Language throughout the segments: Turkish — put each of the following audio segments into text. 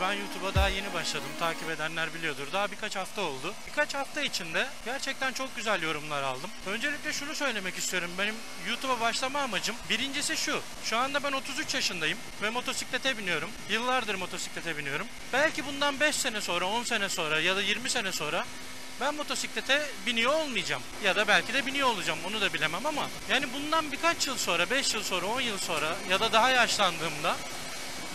Ben YouTube'a daha yeni başladım. Takip edenler biliyordur. Daha birkaç hafta oldu. Birkaç hafta içinde gerçekten çok güzel yorumlar aldım. Öncelikle şunu söylemek istiyorum. Benim YouTube'a başlama amacım birincisi şu. Şu anda ben 33 yaşındayım ve motosiklete biniyorum. Yıllardır motosiklete biniyorum. Belki bundan 5 sene sonra, 10 sene sonra ya da 20 sene sonra ben motosiklete biniyor olmayacağım. Ya da belki de biniyor olacağım onu da bilemem ama yani bundan birkaç yıl sonra, 5 yıl sonra, 10 yıl sonra ya da daha yaşlandığımda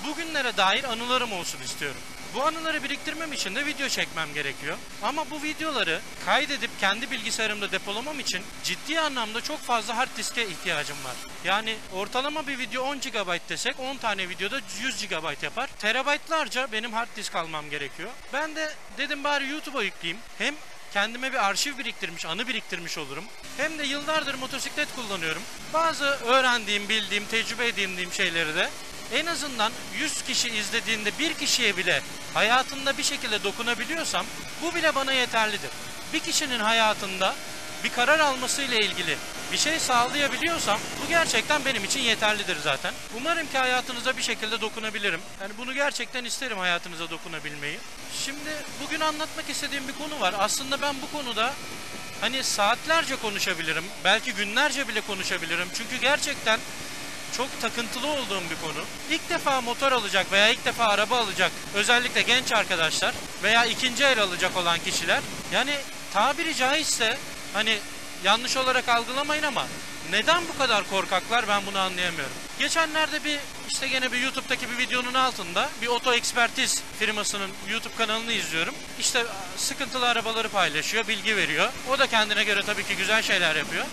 bugünlere dair anılarım olsun istiyorum. Bu anıları biriktirmem için de video çekmem gerekiyor. Ama bu videoları kaydedip kendi bilgisayarımda depolamam için ciddi anlamda çok fazla hard diske ihtiyacım var. Yani ortalama bir video 10 GB desek 10 tane videoda 100 GB yapar. Terabaytlarca benim hard disk almam gerekiyor. Ben de dedim bari YouTube'a yükleyeyim. Hem kendime bir arşiv biriktirmiş, anı biriktirmiş olurum. Hem de yıllardır motosiklet kullanıyorum. Bazı öğrendiğim, bildiğim, tecrübe edindiğim şeyleri de en azından 100 kişi izlediğinde bir kişiye bile hayatında bir şekilde dokunabiliyorsam bu bile bana yeterlidir. Bir kişinin hayatında bir karar alması ile ilgili bir şey sağlayabiliyorsam bu gerçekten benim için yeterlidir zaten. Umarım ki hayatınıza bir şekilde dokunabilirim. Yani bunu gerçekten isterim hayatınıza dokunabilmeyi. Şimdi bugün anlatmak istediğim bir konu var. Aslında ben bu konuda hani saatlerce konuşabilirim. Belki günlerce bile konuşabilirim. Çünkü gerçekten çok takıntılı olduğum bir konu. İlk defa motor alacak veya ilk defa araba alacak özellikle genç arkadaşlar veya ikinci el alacak olan kişiler yani tabiri caizse hani yanlış olarak algılamayın ama neden bu kadar korkaklar ben bunu anlayamıyorum. Geçenlerde bir işte gene bir YouTube'daki bir videonun altında bir oto ekspertiz firmasının YouTube kanalını izliyorum. İşte sıkıntılı arabaları paylaşıyor, bilgi veriyor. O da kendine göre tabii ki güzel şeyler yapıyor.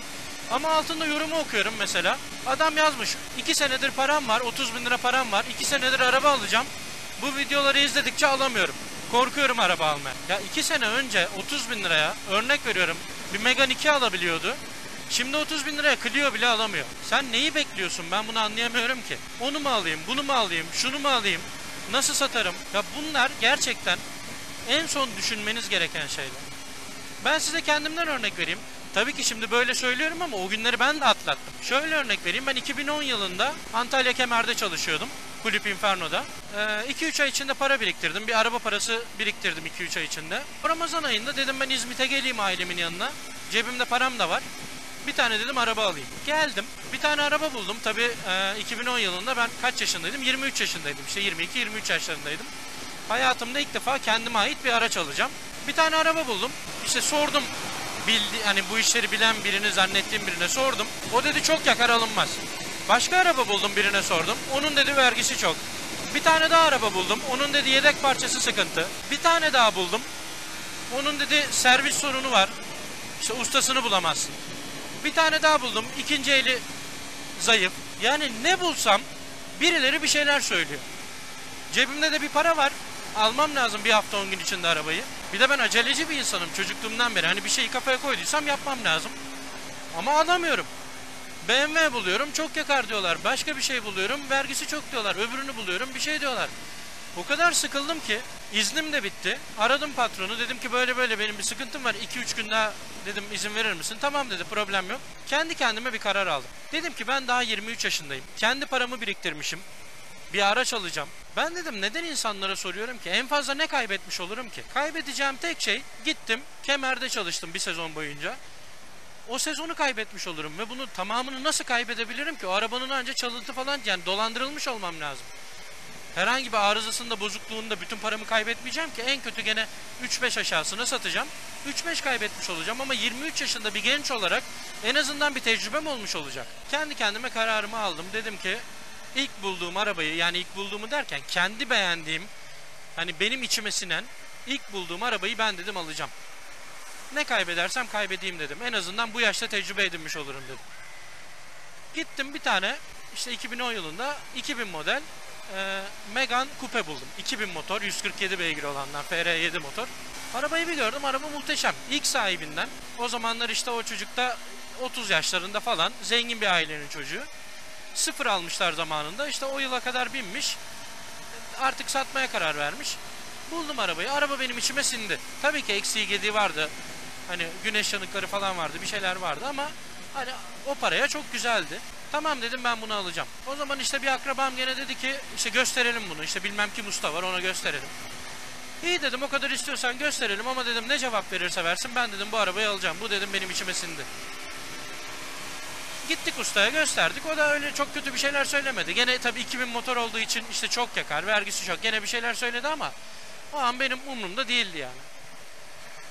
Ama altında yorumu okuyorum mesela. Adam yazmış 2 senedir param var 30 bin lira param var 2 senedir araba alacağım. Bu videoları izledikçe alamıyorum. Korkuyorum araba almaya. Ya 2 sene önce 30 bin liraya örnek veriyorum bir Megane 2 alabiliyordu. Şimdi 30 bin liraya Clio bile alamıyor. Sen neyi bekliyorsun ben bunu anlayamıyorum ki. Onu mu alayım bunu mu alayım şunu mu alayım nasıl satarım. Ya bunlar gerçekten en son düşünmeniz gereken şeyler. Ben size kendimden örnek vereyim. Tabii ki şimdi böyle söylüyorum ama o günleri ben de atlattım. Şöyle örnek vereyim. Ben 2010 yılında Antalya Kemer'de çalışıyordum. Kulüp Inferno'da. 2-3 ee, ay içinde para biriktirdim. Bir araba parası biriktirdim 2-3 ay içinde. Ramazan ayında dedim ben İzmit'e geleyim ailemin yanına. Cebimde param da var. Bir tane dedim araba alayım. Geldim. Bir tane araba buldum. Tabii 2010 yılında ben kaç yaşındaydım? 23 yaşındaydım. İşte 22-23 yaşlarındaydım. Hayatımda ilk defa kendime ait bir araç alacağım. Bir tane araba buldum. İşte sordum bildi hani bu işleri bilen birini zannettiğim birine sordum. O dedi çok yakar alınmaz. Başka araba buldum birine sordum. Onun dedi vergisi çok. Bir tane daha araba buldum. Onun dedi yedek parçası sıkıntı. Bir tane daha buldum. Onun dedi servis sorunu var. İşte ustasını bulamazsın. Bir tane daha buldum. İkinci eli zayıf. Yani ne bulsam birileri bir şeyler söylüyor. Cebimde de bir para var almam lazım bir hafta on gün içinde arabayı. Bir de ben aceleci bir insanım çocukluğumdan beri. Hani bir şeyi kafaya koyduysam yapmam lazım. Ama alamıyorum. BMW buluyorum çok yakar diyorlar. Başka bir şey buluyorum vergisi çok diyorlar. Öbürünü buluyorum bir şey diyorlar. O kadar sıkıldım ki iznim de bitti. Aradım patronu dedim ki böyle böyle benim bir sıkıntım var. 2-3 gün daha dedim izin verir misin? Tamam dedi problem yok. Kendi kendime bir karar aldım. Dedim ki ben daha 23 yaşındayım. Kendi paramı biriktirmişim bir araç alacağım. Ben dedim neden insanlara soruyorum ki? En fazla ne kaybetmiş olurum ki? Kaybedeceğim tek şey gittim kemerde çalıştım bir sezon boyunca. O sezonu kaybetmiş olurum ve bunu tamamını nasıl kaybedebilirim ki? O arabanın ancak çalıntı falan yani dolandırılmış olmam lazım. Herhangi bir arızasında bozukluğunda bütün paramı kaybetmeyeceğim ki en kötü gene 3-5 aşağısına satacağım. 3-5 kaybetmiş olacağım ama 23 yaşında bir genç olarak en azından bir tecrübem olmuş olacak. Kendi kendime kararımı aldım. Dedim ki ilk bulduğum arabayı yani ilk bulduğumu derken kendi beğendiğim hani benim içime sinen ilk bulduğum arabayı ben dedim alacağım. Ne kaybedersem kaybedeyim dedim. En azından bu yaşta tecrübe edinmiş olurum dedim. Gittim bir tane işte 2010 yılında 2000 model e, Megane Coupe buldum. 2000 motor 147 beygir olanlar FR7 motor. Arabayı bir gördüm araba muhteşem. İlk sahibinden o zamanlar işte o çocukta 30 yaşlarında falan zengin bir ailenin çocuğu. Sıfır almışlar zamanında. İşte o yıla kadar binmiş. Artık satmaya karar vermiş. Buldum arabayı. Araba benim içime sindi. Tabii ki eksiği gediği vardı. Hani güneş yanıkları falan vardı. Bir şeyler vardı ama Hani o paraya çok güzeldi. Tamam dedim ben bunu alacağım. O zaman işte bir akrabam gene dedi ki işte gösterelim bunu. İşte bilmem kim usta var ona gösterelim. İyi dedim o kadar istiyorsan gösterelim ama dedim ne cevap verirse versin ben dedim bu arabayı alacağım. Bu dedim benim içime sindi. Gittik ustaya gösterdik. O da öyle çok kötü bir şeyler söylemedi. Gene tabii 2000 motor olduğu için işte çok yakar, vergisi çok. Gene bir şeyler söyledi ama o an benim umurumda değildi yani.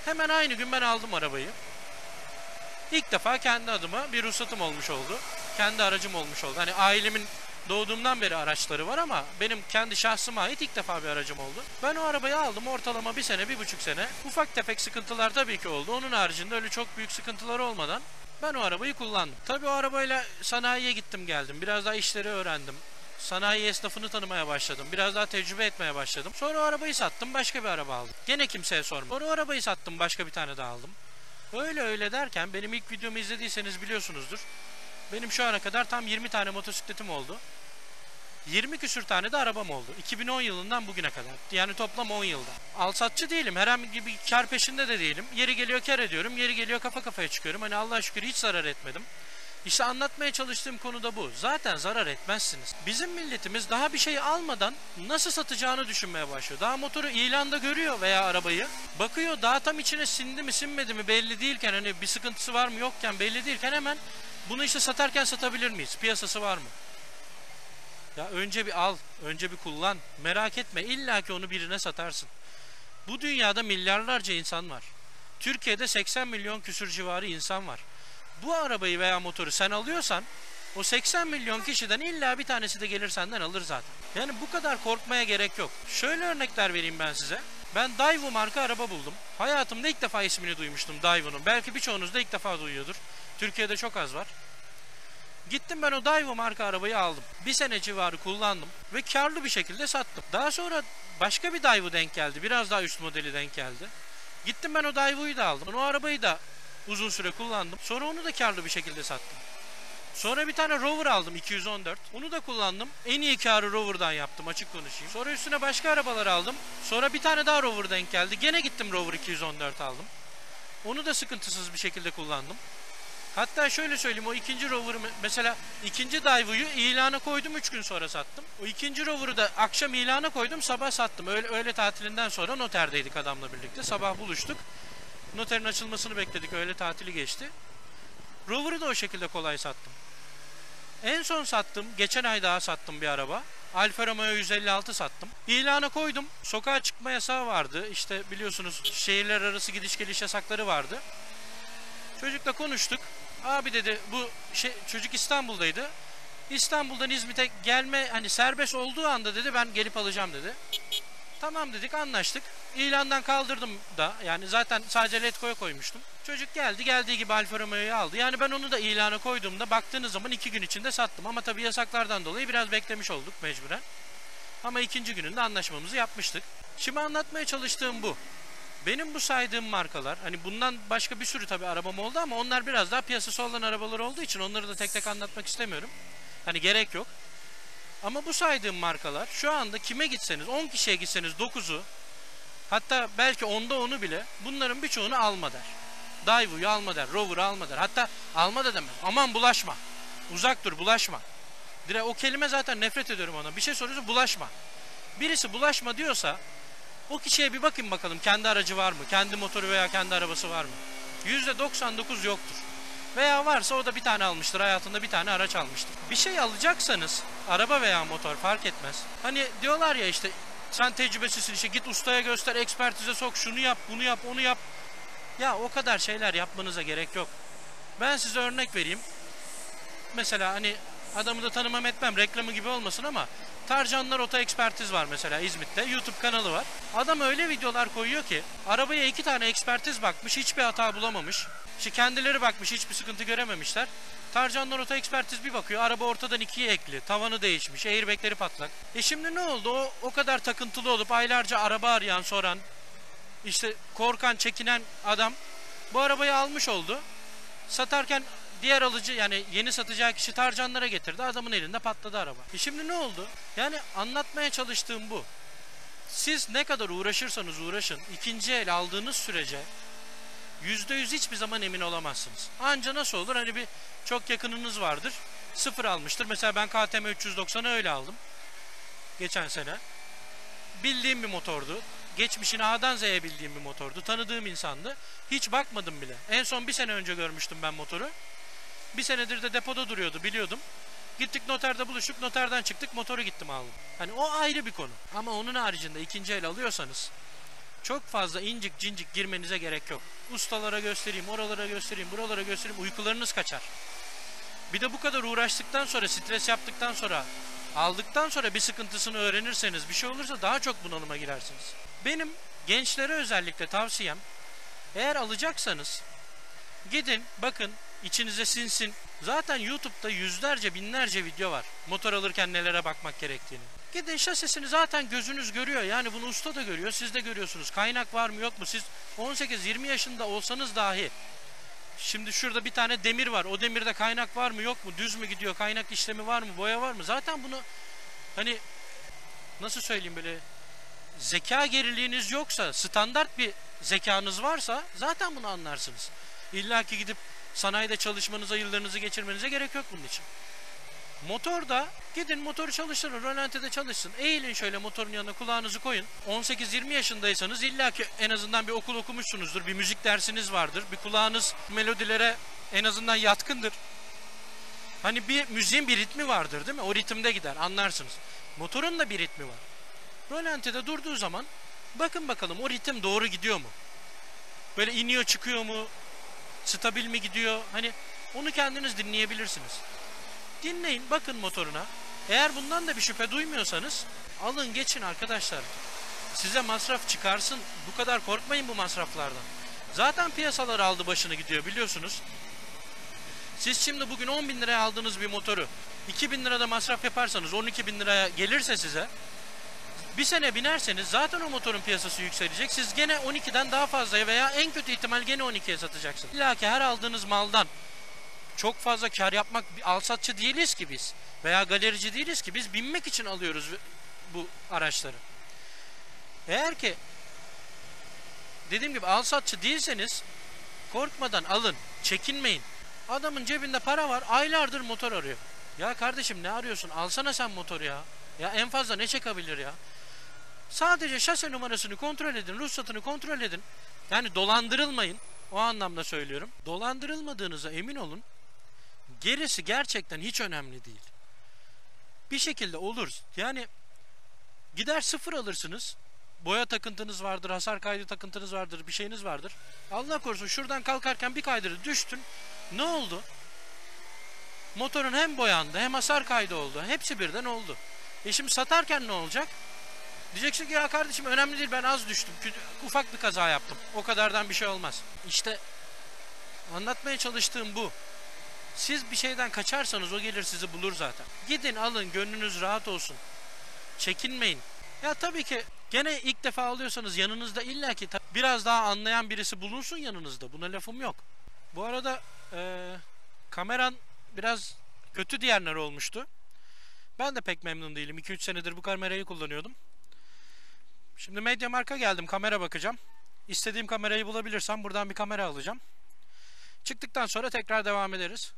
Hemen aynı gün ben aldım arabayı. İlk defa kendi adıma bir ruhsatım olmuş oldu. Kendi aracım olmuş oldu. Hani ailemin doğduğumdan beri araçları var ama benim kendi şahsıma ait ilk defa bir aracım oldu. Ben o arabayı aldım ortalama bir sene, bir buçuk sene. Ufak tefek sıkıntılar tabii ki oldu. Onun haricinde öyle çok büyük sıkıntılar olmadan ben o arabayı kullandım. Tabii o arabayla sanayiye gittim geldim. Biraz daha işleri öğrendim. Sanayi esnafını tanımaya başladım. Biraz daha tecrübe etmeye başladım. Sonra o arabayı sattım, başka bir araba aldım. Gene kimseye sormadım. Sonra o arabayı sattım, başka bir tane daha aldım. Öyle öyle derken benim ilk videomu izlediyseniz biliyorsunuzdur. Benim şu ana kadar tam 20 tane motosikletim oldu. 20 küsür tane de arabam oldu. 2010 yılından bugüne kadar. Yani toplam 10 yılda. Alsatçı değilim. Herhangi bir kar peşinde de değilim. Yeri geliyor kar ediyorum. Yeri geliyor kafa kafaya çıkıyorum. Hani Allah'a şükür hiç zarar etmedim. İşte anlatmaya çalıştığım konu da bu. Zaten zarar etmezsiniz. Bizim milletimiz daha bir şey almadan nasıl satacağını düşünmeye başlıyor. Daha motoru ilanda görüyor veya arabayı. Bakıyor daha tam içine sindi mi sinmedi mi belli değilken hani bir sıkıntısı var mı yokken belli değilken hemen bunu işte satarken satabilir miyiz? Piyasası var mı? Ya önce bir al, önce bir kullan. Merak etme illa ki onu birine satarsın. Bu dünyada milyarlarca insan var. Türkiye'de 80 milyon küsür civarı insan var. Bu arabayı veya motoru sen alıyorsan o 80 milyon kişiden illa bir tanesi de gelir senden alır zaten. Yani bu kadar korkmaya gerek yok. Şöyle örnekler vereyim ben size. Ben Daewoo marka araba buldum. Hayatımda ilk defa ismini duymuştum Daewoo'nun. Belki birçoğunuz da ilk defa duyuyordur. Türkiye'de çok az var. Gittim ben o Daewoo marka arabayı aldım. Bir sene civarı kullandım ve karlı bir şekilde sattım. Daha sonra başka bir Daewoo denk geldi. Biraz daha üst modeli denk geldi. Gittim ben o Daewoo'yu da aldım. O arabayı da uzun süre kullandım. Sonra onu da karlı bir şekilde sattım. Sonra bir tane Rover aldım 214. Onu da kullandım. En iyi karı Rover'dan yaptım açık konuşayım. Sonra üstüne başka arabalar aldım. Sonra bir tane daha Rover denk geldi. Gene gittim Rover 214 aldım. Onu da sıkıntısız bir şekilde kullandım. Hatta şöyle söyleyeyim o ikinci rover'ı mesela ikinci Daewoo'yu ilana koydum 3 gün sonra sattım. O ikinci rover'ı da akşam ilana koydum sabah sattım. Öyle, öyle tatilinden sonra noterdeydik adamla birlikte. Sabah buluştuk. Noterin açılmasını bekledik. Öyle tatili geçti. Rover'ı da o şekilde kolay sattım. En son sattım. Geçen ay daha sattım bir araba. Alfa Romeo 156 sattım. İlana koydum. Sokağa çıkma yasağı vardı. İşte biliyorsunuz şehirler arası gidiş geliş yasakları vardı. Çocukla konuştuk. Abi dedi bu şey, çocuk İstanbul'daydı. İstanbul'dan İzmit'e gelme hani serbest olduğu anda dedi ben gelip alacağım dedi. Tamam dedik anlaştık. İlandan kaldırdım da yani zaten sadece Letgo'ya koymuştum. Çocuk geldi geldiği gibi Alfa Romeo'yu aldı. Yani ben onu da ilana koyduğumda baktığınız zaman iki gün içinde sattım. Ama tabii yasaklardan dolayı biraz beklemiş olduk mecburen. Ama ikinci gününde anlaşmamızı yapmıştık. Şimdi anlatmaya çalıştığım bu. Benim bu saydığım markalar hani bundan başka bir sürü tabii arabam oldu ama onlar biraz daha piyasası olan arabalar olduğu için onları da tek tek anlatmak istemiyorum. Hani gerek yok. Ama bu saydığım markalar şu anda kime gitseniz 10 kişiye gitseniz 9'u hatta belki onda onu bile bunların birçoğunu alma der. Daewoo'yu alma der, Rover'ı alma der. Hatta alma da demem. Aman bulaşma. Uzak dur bulaşma. Dire o kelime zaten nefret ediyorum ona. Bir şey soruyorsun bulaşma. Birisi bulaşma diyorsa o kişiye bir bakın bakalım kendi aracı var mı? Kendi motoru veya kendi arabası var mı? %99 yoktur. Veya varsa o da bir tane almıştır. Hayatında bir tane araç almıştır. Bir şey alacaksanız araba veya motor fark etmez. Hani diyorlar ya işte sen tecrübesizsin işte git ustaya göster, ekspertize sok, şunu yap, bunu yap, onu yap. Ya o kadar şeyler yapmanıza gerek yok. Ben size örnek vereyim. Mesela hani adamı da tanımam etmem reklamı gibi olmasın ama Tarcanlar Oto Ekspertiz var mesela İzmit'te. YouTube kanalı var. Adam öyle videolar koyuyor ki arabaya iki tane ekspertiz bakmış hiçbir hata bulamamış. İşte kendileri bakmış hiçbir sıkıntı görememişler. Tarcanlar Oto Ekspertiz bir bakıyor araba ortadan ikiye ekli. Tavanı değişmiş. Airbagleri patlak. E şimdi ne oldu? O, o kadar takıntılı olup aylarca araba arayan soran işte korkan çekinen adam bu arabayı almış oldu. Satarken diğer alıcı yani yeni satacağı kişi tarcanlara getirdi. Adamın elinde patladı araba. E şimdi ne oldu? Yani anlatmaya çalıştığım bu. Siz ne kadar uğraşırsanız uğraşın ikinci el aldığınız sürece %100 hiçbir zaman emin olamazsınız. Anca nasıl olur? Hani bir çok yakınınız vardır. Sıfır almıştır. Mesela ben KTM 390'ı öyle aldım. Geçen sene. Bildiğim bir motordu. Geçmişini A'dan Z'ye bildiğim bir motordu. Tanıdığım insandı. Hiç bakmadım bile. En son bir sene önce görmüştüm ben motoru. Bir senedir de depoda duruyordu biliyordum. Gittik noterde buluştuk. Noterden çıktık. Motoru gittim aldım. Hani o ayrı bir konu. Ama onun haricinde ikinci el alıyorsanız çok fazla incik cincik girmenize gerek yok. Ustalara göstereyim, oralara göstereyim, buralara göstereyim. Uykularınız kaçar. Bir de bu kadar uğraştıktan sonra, stres yaptıktan sonra, aldıktan sonra bir sıkıntısını öğrenirseniz, bir şey olursa daha çok bunalıma girersiniz. Benim gençlere özellikle tavsiyem, eğer alacaksanız gidin, bakın, içinize sinsin. Zaten YouTube'da yüzlerce, binlerce video var. Motor alırken nelere bakmak gerektiğini. Gidin şasisini zaten gözünüz görüyor. Yani bunu usta da görüyor, siz de görüyorsunuz. Kaynak var mı yok mu? Siz 18-20 yaşında olsanız dahi Şimdi şurada bir tane demir var. O demirde kaynak var mı yok mu? Düz mü gidiyor? Kaynak işlemi var mı? Boya var mı? Zaten bunu hani nasıl söyleyeyim böyle zeka geriliğiniz yoksa, standart bir zekanız varsa zaten bunu anlarsınız. İlla ki gidip sanayide çalışmanıza, yıllarınızı geçirmenize gerek yok bunun için. Motorda gidin motoru çalıştırın, rölantide çalışsın. Eğilin şöyle motorun yanına kulağınızı koyun. 18-20 yaşındaysanız illa ki en azından bir okul okumuşsunuzdur. Bir müzik dersiniz vardır. Bir kulağınız melodilere en azından yatkındır. Hani bir müziğin bir ritmi vardır değil mi? O ritimde gider anlarsınız. Motorun da bir ritmi var. Rölantide durduğu zaman bakın bakalım o ritim doğru gidiyor mu? Böyle iniyor çıkıyor mu? Stabil mi gidiyor? Hani onu kendiniz dinleyebilirsiniz. Dinleyin, bakın motoruna. Eğer bundan da bir şüphe duymuyorsanız alın geçin arkadaşlar. Size masraf çıkarsın. Bu kadar korkmayın bu masraflardan. Zaten piyasalar aldı başını gidiyor biliyorsunuz. Siz şimdi bugün 10 bin liraya aldığınız bir motoru 2 bin lirada masraf yaparsanız 12 bin liraya gelirse size bir sene binerseniz zaten o motorun piyasası yükselecek. Siz gene 12'den daha fazlaya veya en kötü ihtimal gene 12'ye satacaksınız. İlla ki her aldığınız maldan çok fazla kar yapmak alsatçı değiliz ki biz veya galerici değiliz ki biz binmek için alıyoruz bu araçları. Eğer ki dediğim gibi alsatçı değilseniz korkmadan alın, çekinmeyin. Adamın cebinde para var, aylardır motor arıyor. Ya kardeşim ne arıyorsun? Alsana sen motoru ya. Ya en fazla ne çekebilir ya? Sadece şase numarasını kontrol edin, ruhsatını kontrol edin. Yani dolandırılmayın. O anlamda söylüyorum. Dolandırılmadığınıza emin olun. Gerisi gerçekten hiç önemli değil. Bir şekilde olur. Yani gider sıfır alırsınız. Boya takıntınız vardır, hasar kaydı takıntınız vardır, bir şeyiniz vardır. Allah korusun şuradan kalkarken bir kaydırı düştün. Ne oldu? Motorun hem boyandı hem hasar kaydı oldu. Hepsi birden oldu. E şimdi satarken ne olacak? Diyeceksin ki ya kardeşim önemli değil ben az düştüm. Ufak bir kaza yaptım. O kadardan bir şey olmaz. İşte anlatmaya çalıştığım bu. Siz bir şeyden kaçarsanız o gelir sizi bulur zaten. Gidin alın gönlünüz rahat olsun. Çekinmeyin. Ya tabii ki gene ilk defa alıyorsanız yanınızda illaki biraz daha anlayan birisi bulunsun yanınızda. Buna lafım yok. Bu arada e, kameran biraz kötü diyenler olmuştu. Ben de pek memnun değilim. 2-3 senedir bu kamerayı kullanıyordum. Şimdi Media Marka geldim. Kamera bakacağım. İstediğim kamerayı bulabilirsem buradan bir kamera alacağım. Çıktıktan sonra tekrar devam ederiz.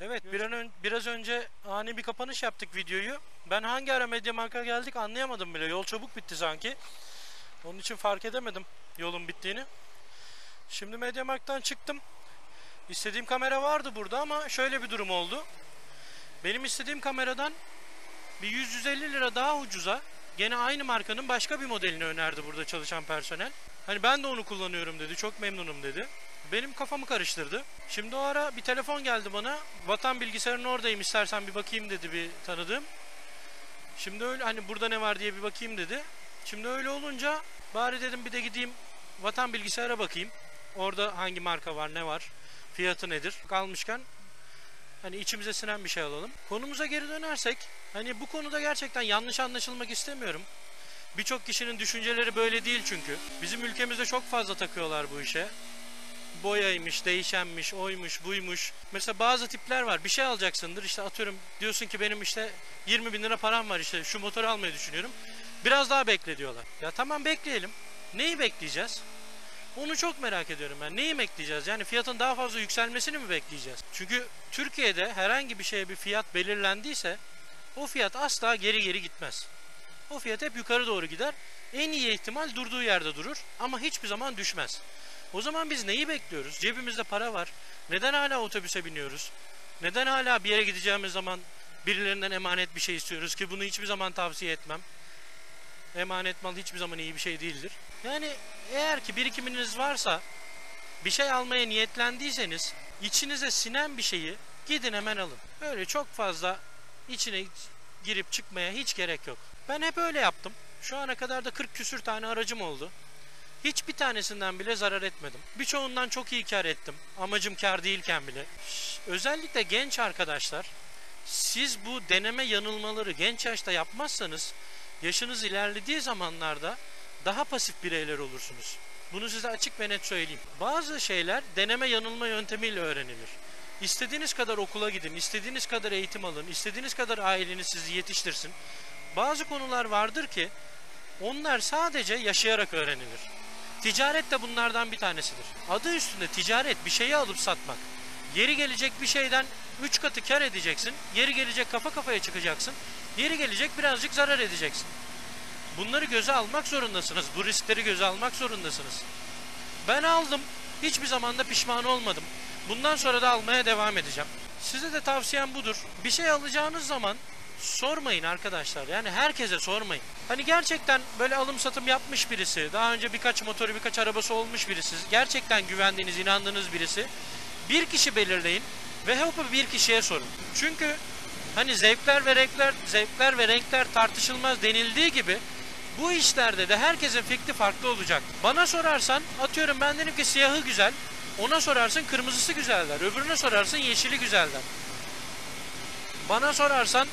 Evet bir an ön, biraz önce ani bir kapanış yaptık videoyu. Ben hangi ara Media Marka geldik anlayamadım bile. Yol çabuk bitti sanki. Onun için fark edemedim yolun bittiğini. Şimdi Media Markt'tan çıktım. İstediğim kamera vardı burada ama şöyle bir durum oldu. Benim istediğim kameradan bir 100-150 lira daha ucuza gene aynı markanın başka bir modelini önerdi burada çalışan personel. Hani ben de onu kullanıyorum dedi. Çok memnunum dedi. Benim kafamı karıştırdı. Şimdi o ara bir telefon geldi bana. Vatan bilgisayarın oradayım istersen bir bakayım dedi bir tanıdığım. Şimdi öyle hani burada ne var diye bir bakayım dedi. Şimdi öyle olunca bari dedim bir de gideyim vatan bilgisayara bakayım. Orada hangi marka var ne var fiyatı nedir kalmışken hani içimize sinen bir şey alalım. Konumuza geri dönersek hani bu konuda gerçekten yanlış anlaşılmak istemiyorum. Birçok kişinin düşünceleri böyle değil çünkü. Bizim ülkemizde çok fazla takıyorlar bu işe. Boyaymış, değişenmiş, oymuş, buymuş. Mesela bazı tipler var. Bir şey alacaksındır. işte atıyorum diyorsun ki benim işte 20 bin lira param var işte şu motoru almayı düşünüyorum. Biraz daha bekle diyorlar. Ya tamam bekleyelim. Neyi bekleyeceğiz? Onu çok merak ediyorum ben. Neyi bekleyeceğiz? Yani fiyatın daha fazla yükselmesini mi bekleyeceğiz? Çünkü Türkiye'de herhangi bir şeye bir fiyat belirlendiyse o fiyat asla geri geri gitmez. O fiyat hep yukarı doğru gider. En iyi ihtimal durduğu yerde durur ama hiçbir zaman düşmez. O zaman biz neyi bekliyoruz? Cebimizde para var. Neden hala otobüse biniyoruz? Neden hala bir yere gideceğimiz zaman birilerinden emanet bir şey istiyoruz ki bunu hiçbir zaman tavsiye etmem. Emanet mal hiçbir zaman iyi bir şey değildir. Yani eğer ki birikiminiz varsa bir şey almaya niyetlendiyseniz içinize sinen bir şeyi gidin hemen alın. Böyle çok fazla içine girip çıkmaya hiç gerek yok. Ben hep öyle yaptım. Şu ana kadar da 40 küsür tane aracım oldu. Hiçbir tanesinden bile zarar etmedim. Birçoğundan çok iyi kar ettim. Amacım kar değilken bile. Özellikle genç arkadaşlar siz bu deneme yanılmaları genç yaşta yapmazsanız yaşınız ilerlediği zamanlarda daha pasif bireyler olursunuz. Bunu size açık ve net söyleyeyim. Bazı şeyler deneme yanılma yöntemiyle öğrenilir. İstediğiniz kadar okula gidin, istediğiniz kadar eğitim alın, istediğiniz kadar aileniz sizi yetiştirsin. Bazı konular vardır ki onlar sadece yaşayarak öğrenilir. Ticaret de bunlardan bir tanesidir. Adı üstünde ticaret bir şeyi alıp satmak. Yeri gelecek bir şeyden 3 katı kar edeceksin. Yeri gelecek kafa kafaya çıkacaksın. Yeri gelecek birazcık zarar edeceksin. Bunları göze almak zorundasınız. Bu riskleri göze almak zorundasınız. Ben aldım. Hiçbir zaman da pişman olmadım. Bundan sonra da almaya devam edeceğim. Size de tavsiyem budur. Bir şey alacağınız zaman sormayın arkadaşlar. Yani herkese sormayın. Hani gerçekten böyle alım satım yapmış birisi, daha önce birkaç motoru, birkaç arabası olmuş birisi, gerçekten güvendiğiniz, inandığınız birisi bir kişi belirleyin ve hep bir kişiye sorun. Çünkü hani zevkler ve renkler, zevkler ve renkler tartışılmaz denildiği gibi bu işlerde de herkesin fikri farklı olacak. Bana sorarsan atıyorum ben dedim ki siyahı güzel. Ona sorarsın kırmızısı güzel der. Öbürüne sorarsın yeşili güzel der. Bana sorarsan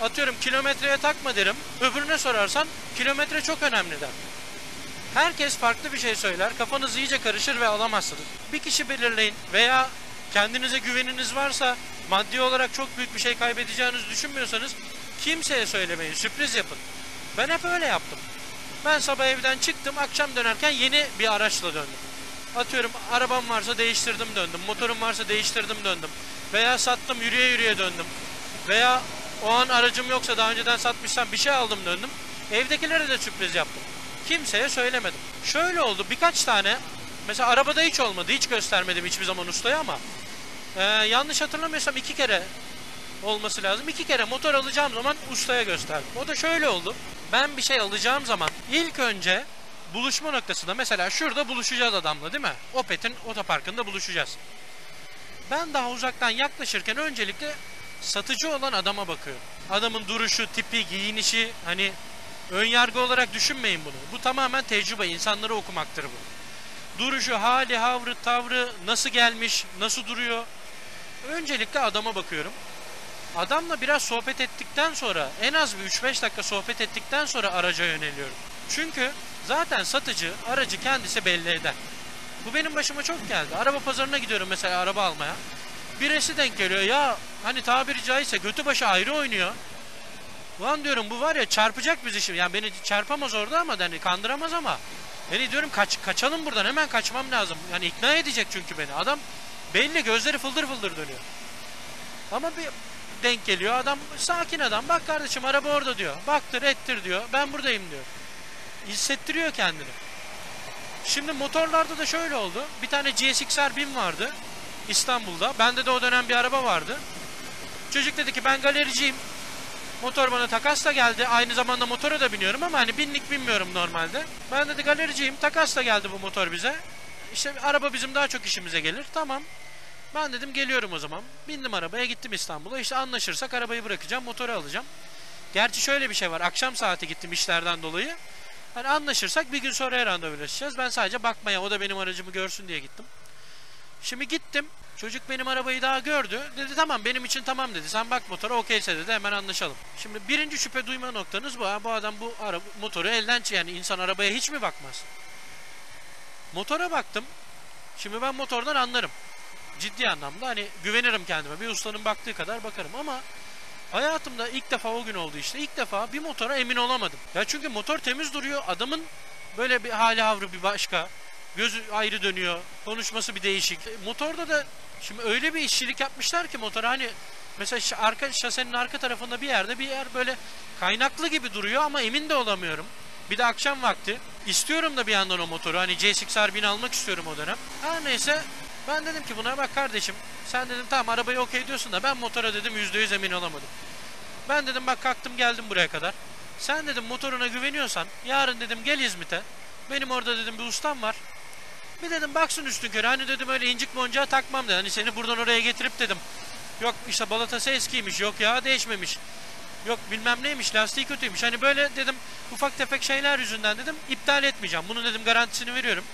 atıyorum kilometreye takma derim. Öbürüne sorarsan kilometre çok önemli der. Herkes farklı bir şey söyler. Kafanız iyice karışır ve alamazsınız. Bir kişi belirleyin veya kendinize güveniniz varsa maddi olarak çok büyük bir şey kaybedeceğinizi düşünmüyorsanız kimseye söylemeyin. Sürpriz yapın. Ben hep öyle yaptım. Ben sabah evden çıktım, akşam dönerken yeni bir araçla döndüm. Atıyorum arabam varsa değiştirdim döndüm, motorum varsa değiştirdim döndüm. Veya sattım yürüye yürüye döndüm. Veya o an aracım yoksa daha önceden satmışsam bir şey aldım döndüm. Evdekilere de sürpriz yaptım. Kimseye söylemedim. Şöyle oldu birkaç tane, mesela arabada hiç olmadı, hiç göstermedim hiçbir zaman ustaya ama e, yanlış hatırlamıyorsam iki kere olması lazım. İki kere motor alacağım zaman ustaya gösterdim. O da şöyle oldu. Ben bir şey alacağım zaman ilk önce buluşma noktasında mesela şurada buluşacağız adamla değil mi? Opet'in otoparkında buluşacağız. Ben daha uzaktan yaklaşırken öncelikle satıcı olan adama bakıyorum. Adamın duruşu, tipi, giyinişi hani ön yargı olarak düşünmeyin bunu. Bu tamamen tecrübe, insanları okumaktır bu. Duruşu, hali, havrı, tavrı nasıl gelmiş, nasıl duruyor? Öncelikle adama bakıyorum. Adamla biraz sohbet ettikten sonra en az bir 3-5 dakika sohbet ettikten sonra araca yöneliyorum. Çünkü zaten satıcı aracı kendisi belli eder. Bu benim başıma çok geldi. Araba pazarına gidiyorum mesela araba almaya. Birisi denk geliyor ya hani tabiri caizse götü başı ayrı oynuyor. Ulan diyorum bu var ya çarpacak bizi şimdi. Yani beni çarpamaz orada ama yani kandıramaz ama. Beni diyorum kaç, kaçalım buradan hemen kaçmam lazım. Yani ikna edecek çünkü beni. Adam belli gözleri fıldır fıldır dönüyor. Ama bir denk geliyor. Adam sakin adam. Bak kardeşim araba orada diyor. Baktır ettir diyor. Ben buradayım diyor. Hissettiriyor kendini. Şimdi motorlarda da şöyle oldu. Bir tane GSX-R 1000 vardı. İstanbul'da. Bende de o dönem bir araba vardı. Çocuk dedi ki ben galericiyim. Motor bana takasla geldi. Aynı zamanda motora da biniyorum ama hani binlik binmiyorum normalde. Ben dedi galericiyim. Takasla geldi bu motor bize. İşte araba bizim daha çok işimize gelir. Tamam. Ben dedim geliyorum o zaman. Bindim arabaya gittim İstanbul'a. İşte anlaşırsak arabayı bırakacağım, motoru alacağım. Gerçi şöyle bir şey var. Akşam saati gittim işlerden dolayı. Hani anlaşırsak bir gün sonra randevulaşacağız. Ben sadece bakmaya, o da benim aracımı görsün diye gittim. Şimdi gittim. Çocuk benim arabayı daha gördü. Dedi tamam benim için tamam dedi. Sen bak motora okeyse dedi hemen anlaşalım. Şimdi birinci şüphe duyma noktanız bu. Ha, bu adam bu araba, motoru elden yani insan arabaya hiç mi bakmaz? Motora baktım. Şimdi ben motordan anlarım ciddi anlamda hani güvenirim kendime. Bir ustanın baktığı kadar bakarım ama hayatımda ilk defa o gün oldu işte. İlk defa bir motora emin olamadım. Ya çünkü motor temiz duruyor. Adamın böyle bir hali havrı bir başka. Gözü ayrı dönüyor. Konuşması bir değişik. Motorda da şimdi öyle bir işçilik yapmışlar ki motor hani mesela arka şasenin arka tarafında bir yerde bir yer böyle kaynaklı gibi duruyor ama emin de olamıyorum. Bir de akşam vakti. İstiyorum da bir yandan o motoru. Hani C6 bin almak istiyorum o dönem. Her neyse ben dedim ki buna bak kardeşim sen dedim tamam arabayı okey diyorsun da ben motora dedim %100 emin olamadım. Ben dedim bak kalktım geldim buraya kadar. Sen dedim motoruna güveniyorsan yarın dedim gel İzmit'e. Benim orada dedim bir ustam var. Bir dedim baksın üstün körü hani dedim öyle incik boncağı takmam dedim. Hani seni buradan oraya getirip dedim. Yok işte balatası eskiymiş yok ya değişmemiş. Yok bilmem neymiş lastiği kötüymüş. Hani böyle dedim ufak tefek şeyler yüzünden dedim iptal etmeyeceğim. Bunu dedim garantisini veriyorum.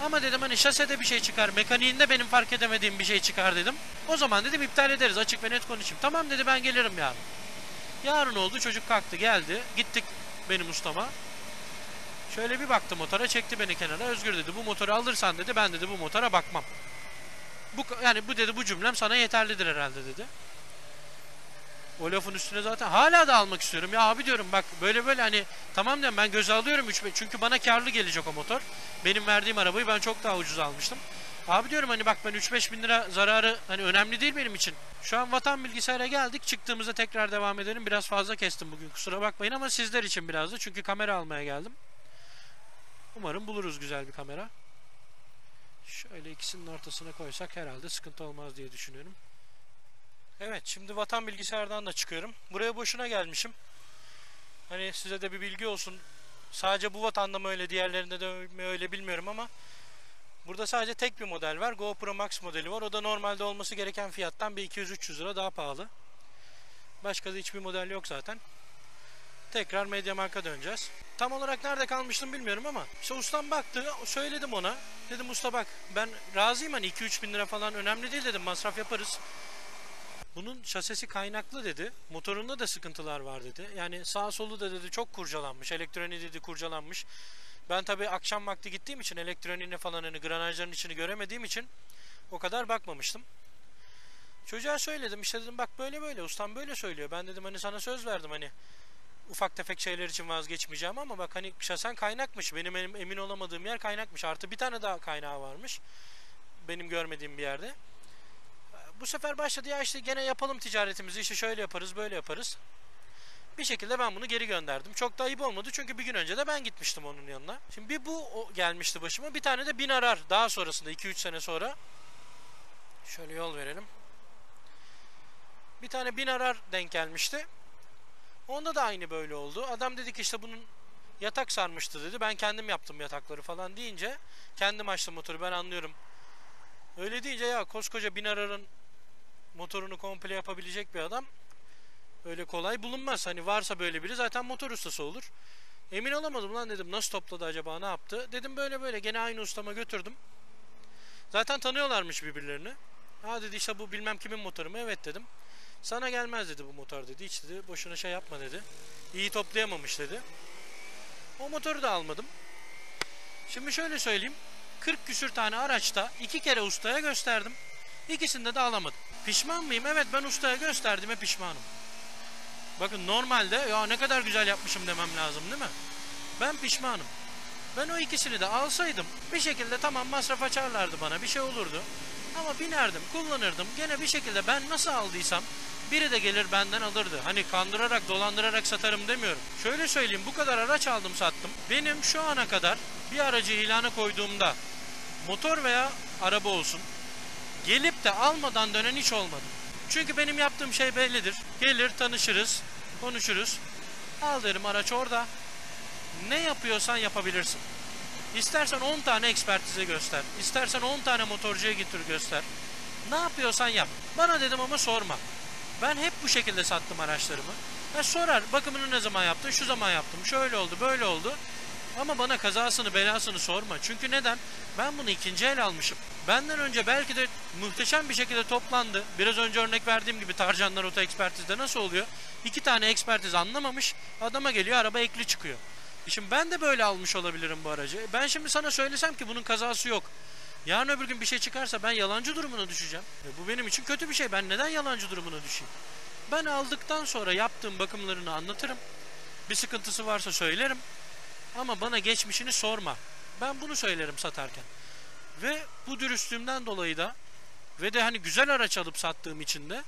Ama dedim hani şasede bir şey çıkar, mekaniğinde benim fark edemediğim bir şey çıkar dedim. O zaman dedim iptal ederiz açık ve net konuşayım. Tamam dedi ben gelirim yarın. Yarın oldu çocuk kalktı geldi. Gittik benim ustama. Şöyle bir baktı motora çekti beni kenara. Özgür dedi bu motoru alırsan dedi ben dedi bu motora bakmam. Bu yani bu dedi bu cümlem sana yeterlidir herhalde dedi. O lafın üstüne zaten hala da almak istiyorum. Ya abi diyorum bak böyle böyle hani tamam diyorum ben göze alıyorum 3 çünkü bana karlı gelecek o motor. Benim verdiğim arabayı ben çok daha ucuz almıştım. Abi diyorum hani bak ben 3-5 bin lira zararı hani önemli değil benim için. Şu an vatan bilgisayara geldik. Çıktığımızda tekrar devam edelim. Biraz fazla kestim bugün kusura bakmayın ama sizler için biraz da. Çünkü kamera almaya geldim. Umarım buluruz güzel bir kamera. Şöyle ikisinin ortasına koysak herhalde sıkıntı olmaz diye düşünüyorum. Evet şimdi vatan bilgisayardan da çıkıyorum. Buraya boşuna gelmişim. Hani size de bir bilgi olsun. Sadece bu vatanda mı öyle diğerlerinde de mi öyle bilmiyorum ama burada sadece tek bir model var. GoPro Max modeli var. O da normalde olması gereken fiyattan bir 200-300 lira daha pahalı. Başka da hiçbir model yok zaten. Tekrar Mediamarkt'a döneceğiz. Tam olarak nerede kalmıştım bilmiyorum ama işte ustam baktı söyledim ona. Dedim usta bak ben razıyım hani 2-3 bin lira falan önemli değil dedim masraf yaparız. Bunun şasesi kaynaklı dedi. Motorunda da sıkıntılar var dedi. Yani sağ solu da dedi çok kurcalanmış. Elektroniği dedi kurcalanmış. Ben tabi akşam vakti gittiğim için elektroniğine falan hani granajların içini göremediğim için o kadar bakmamıştım. Çocuğa söyledim işte dedim bak böyle böyle ustam böyle söylüyor. Ben dedim hani sana söz verdim hani ufak tefek şeyler için vazgeçmeyeceğim ama bak hani şasen kaynakmış. Benim emin olamadığım yer kaynakmış. Artı bir tane daha kaynağı varmış. Benim görmediğim bir yerde bu sefer başladı ya işte gene yapalım ticaretimizi işte şöyle yaparız böyle yaparız. Bir şekilde ben bunu geri gönderdim. Çok da ayıp olmadı çünkü bir gün önce de ben gitmiştim onun yanına. Şimdi bir bu gelmişti başıma bir tane de bin arar daha sonrasında 2-3 sene sonra. Şöyle yol verelim. Bir tane bin arar denk gelmişti. Onda da aynı böyle oldu. Adam dedi ki işte bunun yatak sarmıştı dedi. Ben kendim yaptım yatakları falan deyince kendim açtım motoru ben anlıyorum. Öyle deyince ya koskoca bin ararın motorunu komple yapabilecek bir adam öyle kolay bulunmaz. Hani varsa böyle biri zaten motor ustası olur. Emin olamadım lan dedim nasıl topladı acaba ne yaptı. Dedim böyle böyle gene aynı ustama götürdüm. Zaten tanıyorlarmış birbirlerini. Ha dedi işte bu bilmem kimin motoru mu? Evet dedim. Sana gelmez dedi bu motor dedi. Hiç dedi boşuna şey yapma dedi. İyi toplayamamış dedi. O motoru da almadım. Şimdi şöyle söyleyeyim. 40 küsür tane araçta iki kere ustaya gösterdim. İkisinde de alamadım. Pişman mıyım? Evet ben ustaya gösterdiğime pişmanım. Bakın normalde ya ne kadar güzel yapmışım demem lazım değil mi? Ben pişmanım. Ben o ikisini de alsaydım bir şekilde tamam masraf açarlardı bana bir şey olurdu. Ama binerdim kullanırdım gene bir şekilde ben nasıl aldıysam biri de gelir benden alırdı. Hani kandırarak dolandırarak satarım demiyorum. Şöyle söyleyeyim bu kadar araç aldım sattım. Benim şu ana kadar bir aracı ilana koyduğumda motor veya araba olsun gelip de almadan dönen hiç olmadı. Çünkü benim yaptığım şey bellidir. Gelir tanışırız, konuşuruz. Al derim araç orada. Ne yapıyorsan yapabilirsin. İstersen 10 tane ekspertize göster. İstersen 10 tane motorcuya getir göster. Ne yapıyorsan yap. Bana dedim ama sorma. Ben hep bu şekilde sattım araçlarımı. Ha sorar bakımını ne zaman yaptın? Şu zaman yaptım. Şöyle oldu, böyle oldu. Ama bana kazasını belasını sorma. Çünkü neden? Ben bunu ikinci el almışım. Benden önce belki de muhteşem bir şekilde toplandı. Biraz önce örnek verdiğim gibi Tarcanlar Oto Ekspertiz'de nasıl oluyor? İki tane ekspertiz anlamamış. Adama geliyor araba ekli çıkıyor. E şimdi ben de böyle almış olabilirim bu aracı. Ben şimdi sana söylesem ki bunun kazası yok. Yarın öbür gün bir şey çıkarsa ben yalancı durumuna düşeceğim. E bu benim için kötü bir şey. Ben neden yalancı durumuna düşeyim? Ben aldıktan sonra yaptığım bakımlarını anlatırım. Bir sıkıntısı varsa söylerim. Ama bana geçmişini sorma. Ben bunu söylerim satarken. Ve bu dürüstlüğümden dolayı da ve de hani güzel araç alıp sattığım için de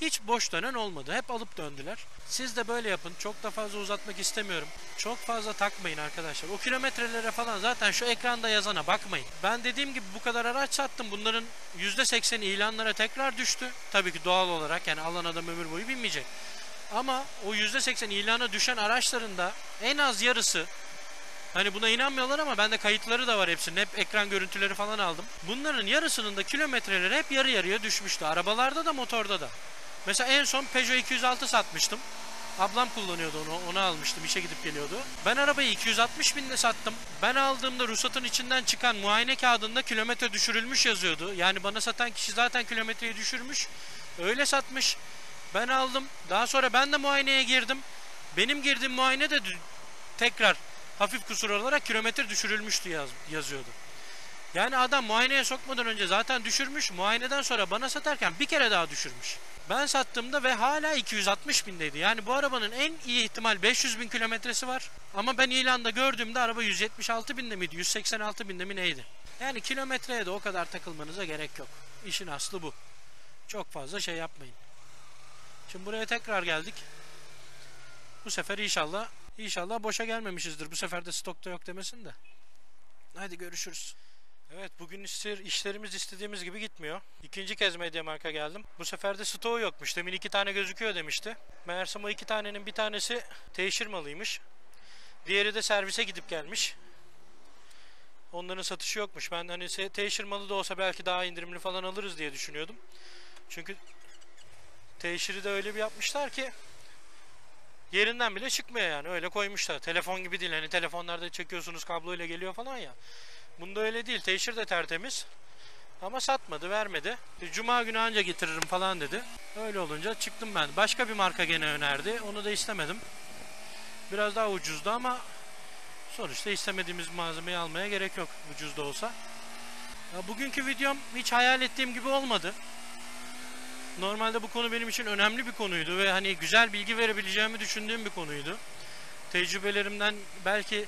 hiç boş dönen olmadı. Hep alıp döndüler. Siz de böyle yapın. Çok da fazla uzatmak istemiyorum. Çok fazla takmayın arkadaşlar. O kilometrelere falan zaten şu ekranda yazana bakmayın. Ben dediğim gibi bu kadar araç sattım. Bunların %80'i ilanlara tekrar düştü. Tabii ki doğal olarak yani alan adam ömür boyu binmeyecek. Ama o %80 ilana düşen araçların da en az yarısı Hani buna inanmıyorlar ama bende kayıtları da var hepsinin. Hep ekran görüntüleri falan aldım. Bunların yarısının da kilometreleri hep yarı yarıya düşmüştü. Arabalarda da motorda da. Mesela en son Peugeot 206 satmıştım. Ablam kullanıyordu onu, onu almıştım işe gidip geliyordu. Ben arabayı 260 binde sattım. Ben aldığımda ruhsatın içinden çıkan muayene kağıdında kilometre düşürülmüş yazıyordu. Yani bana satan kişi zaten kilometreyi düşürmüş. Öyle satmış. Ben aldım. Daha sonra ben de muayeneye girdim. Benim girdiğim muayene de tekrar hafif kusur olarak kilometre düşürülmüştü yaz, yazıyordu. Yani adam muayeneye sokmadan önce zaten düşürmüş. Muayeneden sonra bana satarken bir kere daha düşürmüş. Ben sattığımda ve hala 260 bindeydi. Yani bu arabanın en iyi ihtimal 500 bin kilometresi var. Ama ben ilanda gördüğümde araba 176 binde miydi? 186 binde mi neydi? Yani kilometreye de o kadar takılmanıza gerek yok. İşin aslı bu. Çok fazla şey yapmayın. Şimdi buraya tekrar geldik. Bu sefer inşallah inşallah boşa gelmemişizdir. Bu sefer de stokta yok demesin de. Hadi görüşürüz. Evet bugün işler, işlerimiz istediğimiz gibi gitmiyor. İkinci kez Mediamarkt'a geldim. Bu sefer de stoğu yokmuş. Demin iki tane gözüküyor demişti. Meğersem o iki tanenin bir tanesi teşhir malıymış. Diğeri de servise gidip gelmiş. Onların satışı yokmuş. Ben hani teşhir malı da olsa belki daha indirimli falan alırız diye düşünüyordum. Çünkü teşhiri de öyle bir yapmışlar ki yerinden bile çıkmıyor yani öyle koymuşlar. Telefon gibi değil hani telefonlarda çekiyorsunuz kabloyla geliyor falan ya. Bunda öyle değil. Teşhir de tertemiz. Ama satmadı, vermedi. E, Cuma günü anca getiririm falan dedi. Öyle olunca çıktım ben. Başka bir marka gene önerdi. Onu da istemedim. Biraz daha ucuzdu ama sonuçta istemediğimiz malzemeyi almaya gerek yok. Ucuz da olsa. Ya bugünkü videom hiç hayal ettiğim gibi olmadı. Normalde bu konu benim için önemli bir konuydu ve hani güzel bilgi verebileceğimi düşündüğüm bir konuydu. Tecrübelerimden belki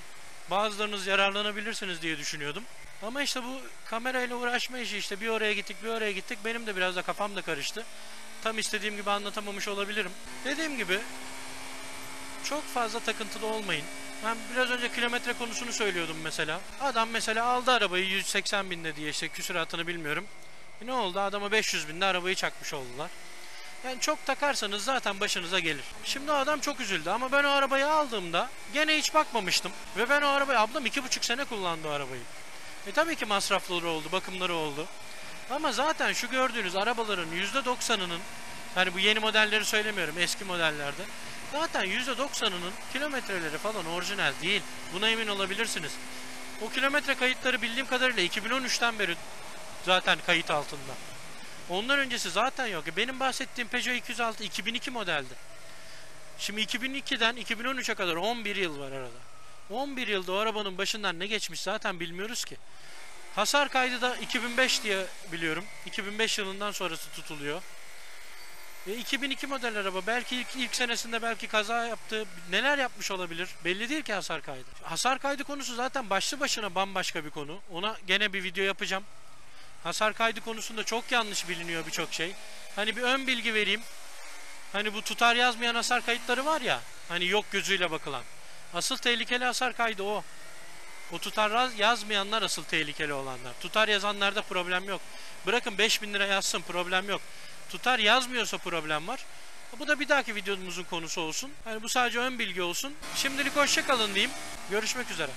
bazılarınız yararlanabilirsiniz diye düşünüyordum. Ama işte bu kamerayla uğraşma işi işte bir oraya gittik bir oraya gittik benim de biraz da kafam da karıştı. Tam istediğim gibi anlatamamış olabilirim. Dediğim gibi çok fazla takıntılı olmayın. Ben biraz önce kilometre konusunu söylüyordum mesela. Adam mesela aldı arabayı 180 binde diye işte küsuratını bilmiyorum. E ne oldu adama 500 binde arabayı çakmış oldular. Yani çok takarsanız zaten başınıza gelir. Şimdi o adam çok üzüldü ama ben o arabayı aldığımda gene hiç bakmamıştım. Ve ben o arabayı ablam iki buçuk sene kullandı o arabayı. E tabii ki masrafları oldu, bakımları oldu. Ama zaten şu gördüğünüz arabaların %90'ının hani bu yeni modelleri söylemiyorum eski modellerde. Zaten %90'ının kilometreleri falan orijinal değil. Buna emin olabilirsiniz. O kilometre kayıtları bildiğim kadarıyla 2013'ten beri zaten kayıt altında. Ondan öncesi zaten yok. E, Benim bahsettiğim Peugeot 206 2002 modeldi. Şimdi 2002'den 2013'e kadar 11 yıl var arada. 11 yılda o arabanın başından ne geçmiş zaten bilmiyoruz ki. Hasar kaydı da 2005 diye biliyorum. 2005 yılından sonrası tutuluyor. E 2002 model araba belki ilk, ilk senesinde belki kaza yaptı. Neler yapmış olabilir? Belli değil ki hasar kaydı. Hasar kaydı konusu zaten başlı başına bambaşka bir konu. Ona gene bir video yapacağım. Hasar kaydı konusunda çok yanlış biliniyor birçok şey. Hani bir ön bilgi vereyim. Hani bu tutar yazmayan hasar kayıtları var ya. Hani yok gözüyle bakılan. Asıl tehlikeli hasar kaydı o. O tutar yaz- yazmayanlar asıl tehlikeli olanlar. Tutar yazanlarda problem yok. Bırakın 5000 lira yazsın problem yok. Tutar yazmıyorsa problem var. Bu da bir dahaki videomuzun konusu olsun. Hani bu sadece ön bilgi olsun. Şimdilik hoşça kalın diyeyim. Görüşmek üzere.